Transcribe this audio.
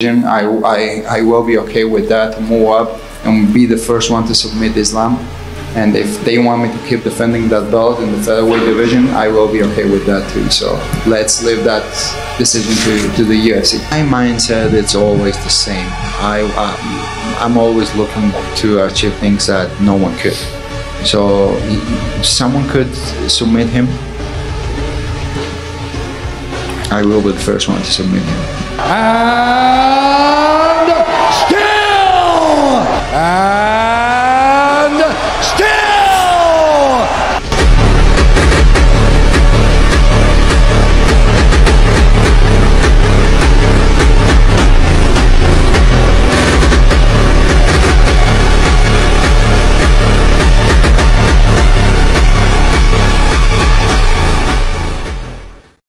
I, I, I will be okay with that, move up and be the first one to submit Islam. And if they want me to keep defending that belt in the featherweight division, I will be okay with that too. So let's leave that decision to, to the UFC. My mindset it's always the same. I I, I'm always looking to achieve things that no one could. So someone could submit him. I will be the first one to submit him. Ah!